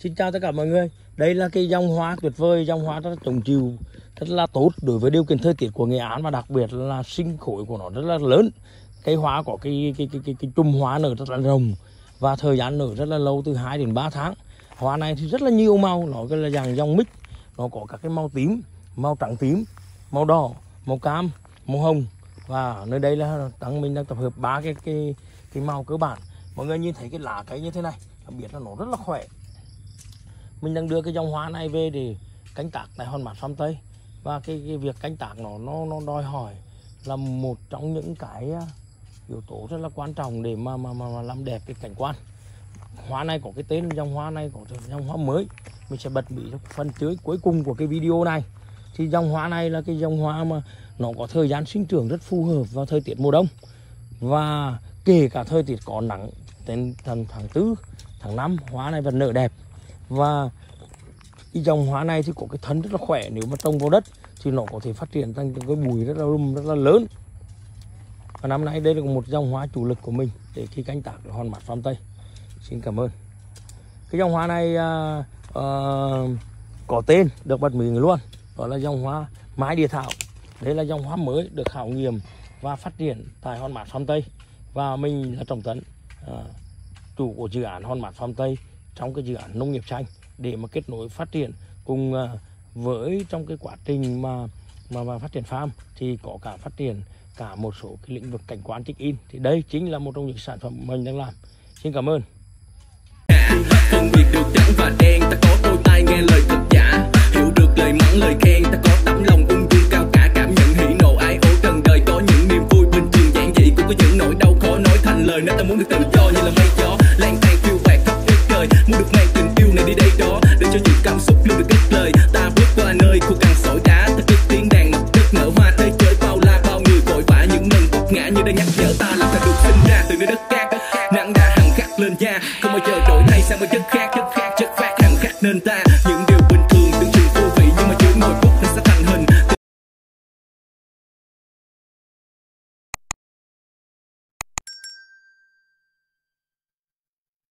Xin chào tất cả mọi người. Đây là cái dòng hoa tuyệt vời, dòng hoa rất là trồng chiều rất là tốt đối với điều kiện thời tiết của Nghệ An và đặc biệt là sinh khối của nó rất là lớn. Cây hoa có cái cái cái cái, cái chùm hoa nở rất là rồng và thời gian nở rất là lâu từ 2 đến 3 tháng. Hoa này thì rất là nhiều màu, nó cái là dạng dòng mix, nó có các cái màu tím, màu trắng tím, màu đỏ, màu cam, màu hồng và nơi đây là tăng mình đang tập hợp ba cái cái cái màu cơ bản. Mọi người nhìn thấy cái lá cây như thế này, biết là nó rất là khỏe mình đang đưa cái dòng hoa này về để canh tác tại hòn mát Phạm Tây. Và cái, cái việc canh tác nó nó nó đòi hỏi là một trong những cái à, yếu tố rất là quan trọng để mà mà mà, mà làm đẹp cái cảnh quan. Hoa này có cái tên dòng hoa này có dòng hoa mới. Mình sẽ bật mí phần dưới cuối cùng của cái video này. Thì dòng hoa này là cái dòng hoa mà nó có thời gian sinh trưởng rất phù hợp vào thời tiết mùa đông. Và kể cả thời tiết có nắng đến tháng tháng tư tháng 5 hoa này vẫn nở đẹp và cái dòng hoa này thì có cái thân rất là khỏe nếu mà trồng vào đất thì nó có thể phát triển thành những cái bùi rất là lùm rất là lớn. Và năm nay đây là một dòng hoa chủ lực của mình để khi canh tác ở hòn mát Phạm Tây. Xin cảm ơn. Cái dòng hoa này uh, uh, có tên được bật mí luôn. Đó là dòng hoa mái địa thảo. Đây là dòng hoa mới được khảo nghiệm và phát triển tại hòn mát phong Tây. Và mình là Trọng Tấn uh, chủ của dự án hòn mát phong Tây trong cái dự án nông nghiệp xanh để mà kết nối phát triển cùng à, với trong cái quá trình mà mà, mà phát triển farm thì có cả phát triển cả một số cái lĩnh vực cảnh quan check in. Thì đây chính là một trong những sản phẩm mình đang làm. Xin cảm ơn. Phân biệt được trắng và đen ta có đôi tai nghe lời thật giả hiểu được lời mắng lời khen ta có tấm lòng ung dung cao cả cảm nhận hỉ nộ ái ố trần đời có những niềm vui bình thường giản dị cũng có những nỗi đau khó nói thành lời nếu ta muốn được tự do như là mây gió lang thang trời muốn được ngay tình yêu này đi đây đó, để cho những cảm xúc luôn được kết lời. Ta bước qua nơi khu cằn sỏi đá ta cất tiếng đàn mặt đất nở hoa thế giới bao la, bao người vội vã những lần vấp ngã như đang nhắc nhở ta là ta được sinh ra từ nơi đất cát nắng đã hằng khắc lên da, không bao giờ đổi thay sang một chất khác chất khác, chất phát hằng khắc nên ta